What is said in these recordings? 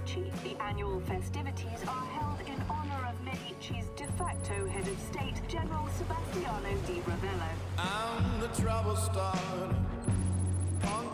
Medici. The annual festivities are held in honor of Medici's de facto head of state, General Sebastiano di Ravello. I'm the trouble starter. I'm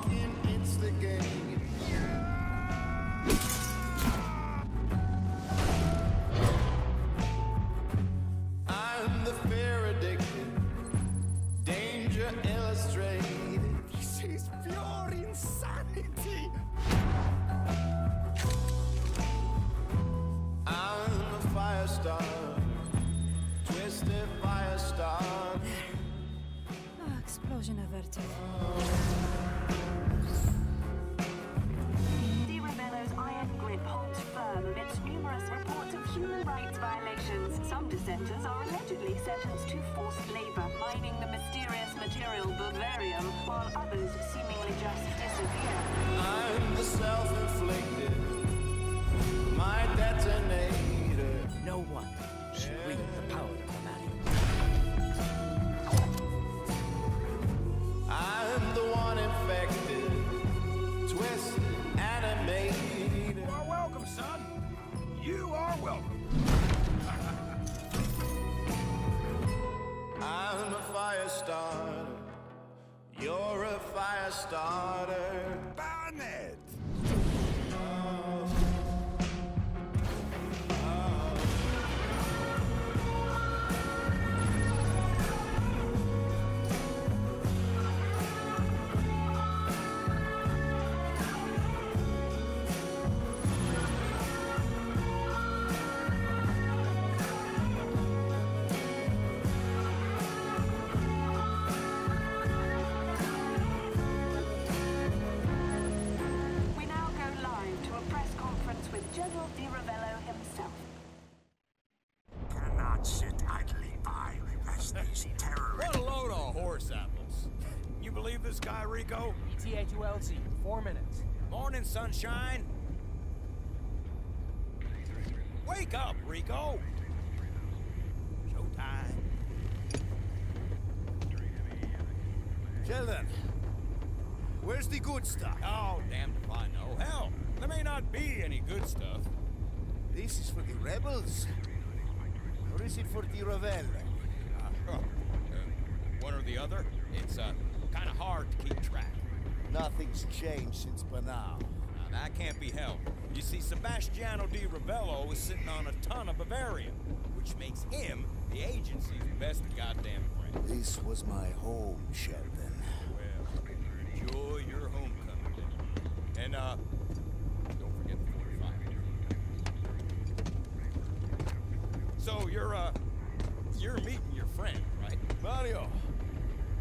Some are allegedly sentenced to forced labor, mining the mysterious material Bavarium, while others seemingly just disappear. I'm the self-inflicted, my detonator. No one should wield the power of the man. I'm the one infected, twisted, animated. You are welcome, son. You are welcome. Fire CA2LC, four minutes. Morning, sunshine. Wake up, Rico. Showtime. Children, where's the good stuff? Oh, damn if I know. Hell, there may not be any good stuff. This is for the rebels. Or is it for the Ravel? Uh, uh, one or the other. It's uh, kind of hard to keep track. Nothing's changed since Panau. Now, that can't be helped. You see, Sebastiano di Ravello is sitting on a ton of Bavarium, which makes him the agency's best goddamn friend. This was my home, Sheldon. Well, enjoy your homecoming. then. And, uh, don't forget the 45. So, you're, uh, you're meeting your friend, right? Mario,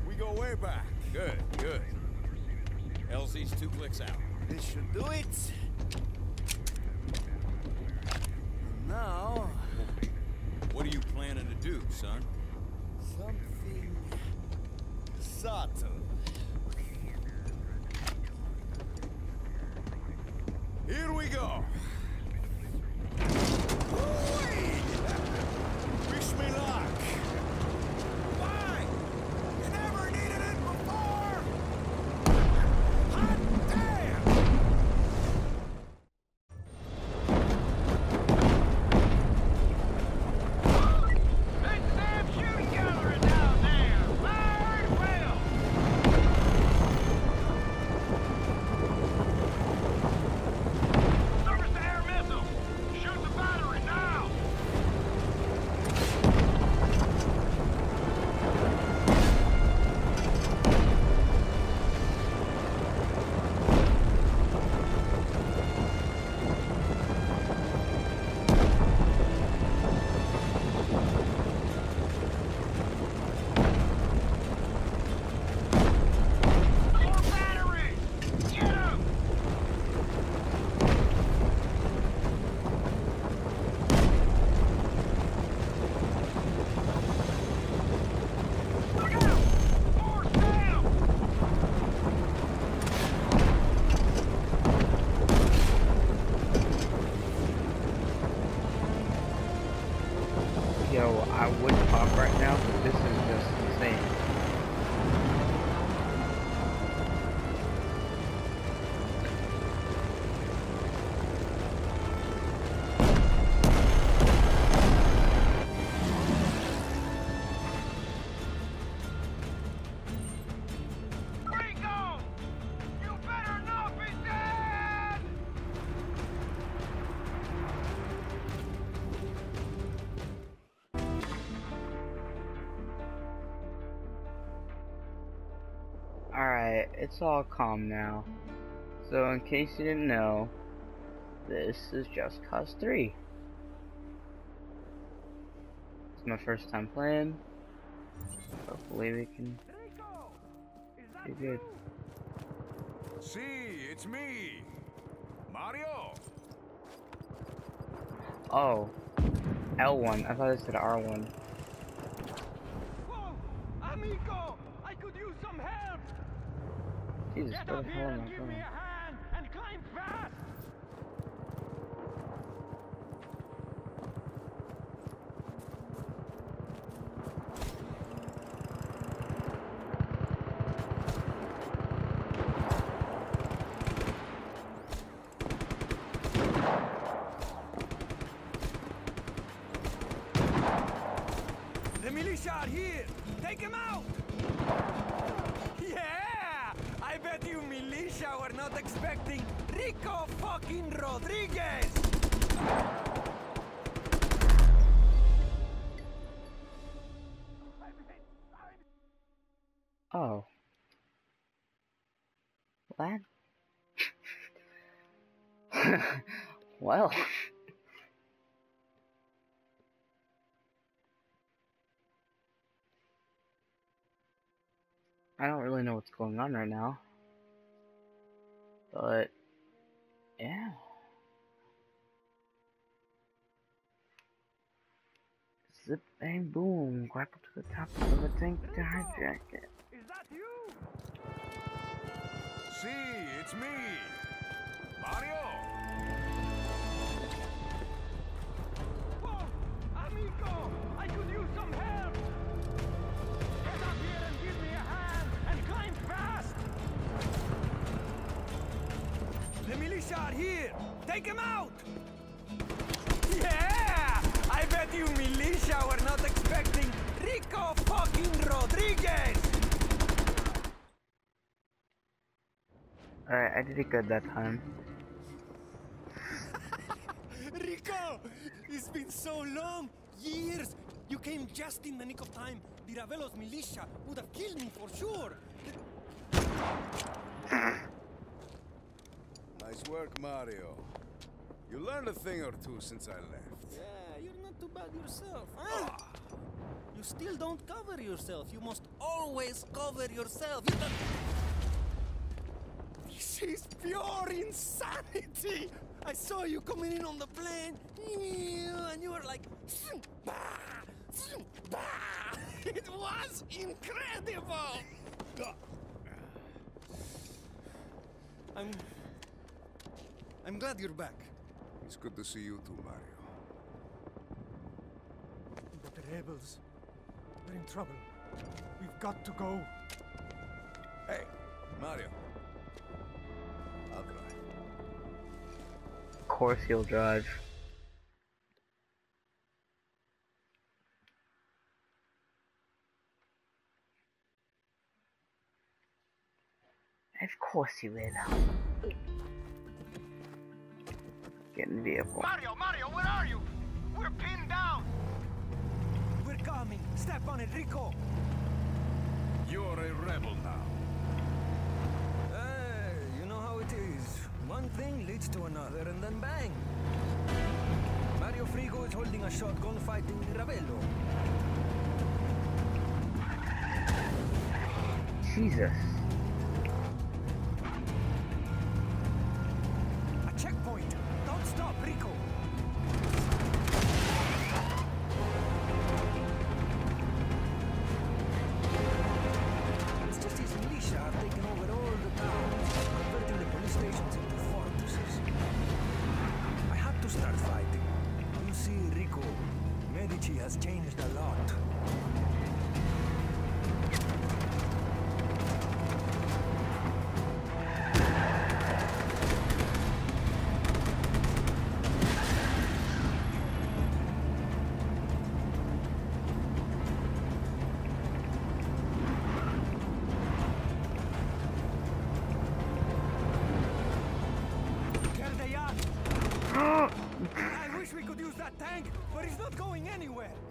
we go way back. Good, good. LZ's two clicks out. This should do it. And now, What are you planning to do, son? something subtle. Here we go. I would pop right now, but this is just insane. Alright, it's all calm now. So in case you didn't know, this is Just Cause 3. It's my first time playing. Hopefully we can do good. See, it's me, Mario. Oh, L1. I thought it said R1. Whoa, amigo, I could use some help. Jesus, Get up here and give me a hand and climb fast. The militia are here! Take them out! Yeah! Bet you militia were not expecting Rico fucking Rodriguez! Oh. What? well. I don't really know what's going on right now. But, yeah. Zip bang boom, grapple to the top of the tank to hijack it. Is that you? See, it's me, Mario. Whoa! Amigo! I could use some help! The militia are here! Take him out! Yeah! I bet you militia were not expecting Rico fucking Rodriguez! Alright, I did it good that time. Rico! It's been so long! Years! You came just in the nick of time. Di Ravello's militia would have killed me for sure! Nice work, Mario. You learned a thing or two since I left. Yeah, you're not too bad yourself, huh? Ah. You still don't cover yourself. You must always cover yourself. You. This is pure insanity! I saw you coming in on the plane, and you were like, it was incredible! I'm... I'm glad you're back. It's good to see you too, Mario. But the rebels, they're in trouble. We've got to go. Hey, Mario. I'll drive. Of course you'll drive. Of course you will. Get in the vehicle. Mario, Mario, where are you? We're pinned down. We're coming. Step on it, Rico. You're a rebel now. Hey, you know how it is. One thing leads to another, and then bang. Mario Frigo is holding a shotgun fighting in Ravello. Jesus. Anywhere.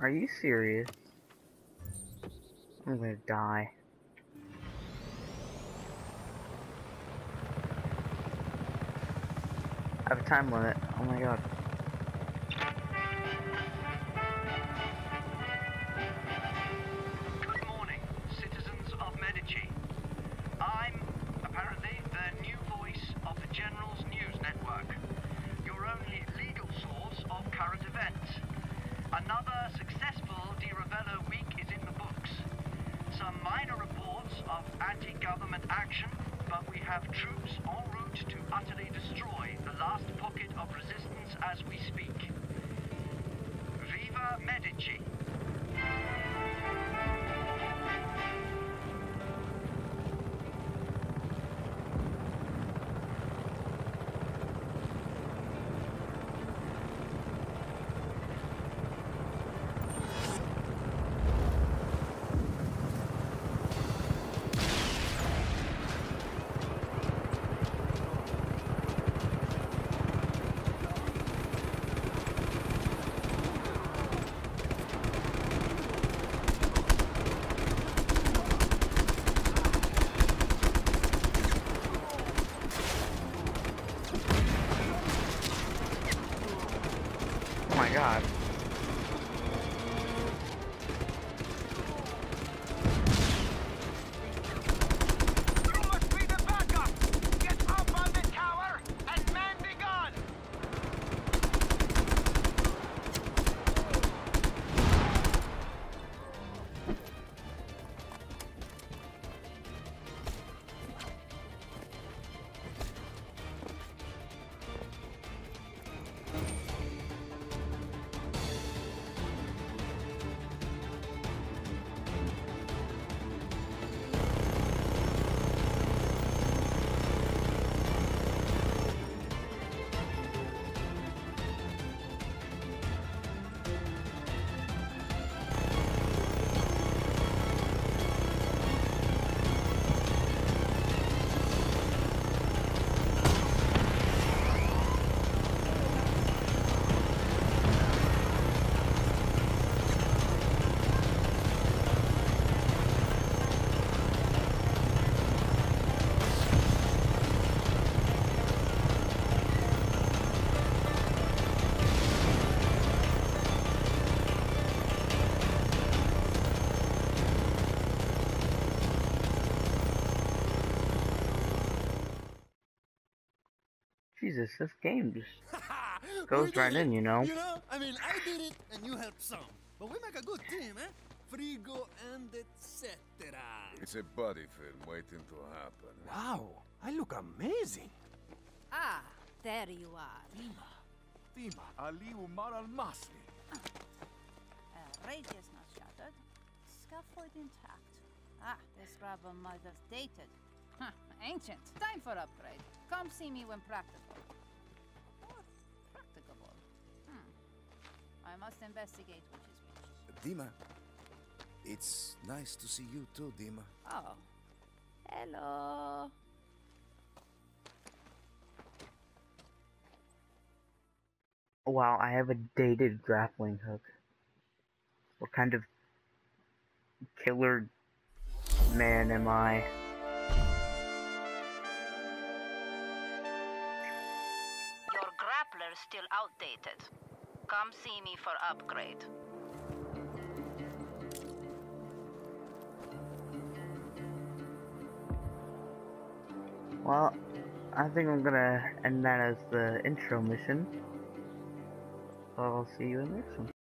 Are you serious? I'm gonna die. I have a time limit. Oh my god. Some minor reports of anti-government action, but we have troops en route to utterly destroy the last pocket of resistance god. Jesus, this game just goes right it, in, you know? You know, I mean, I did it and you helped some. But we make a good team, eh? Frigo and etc. It's a body film waiting to happen. Wow, I look amazing. Ah, there you are. Dimah, Ali Umar al-Masri. Uh, radius not shattered. Scaffold intact. Ah, this rubber have dated. Huh, ancient. Time for upgrade. Come see me when practical. Or practicable. Hmm. I must investigate which is which. Dimah, it's nice to see you too, Dimah. Oh. Hello. Wow, I have a dated grappling hook. What kind of killer man am I? Still outdated. Come see me for upgrade. Well, I think I'm gonna end that as the intro mission. So I'll see you in the next one.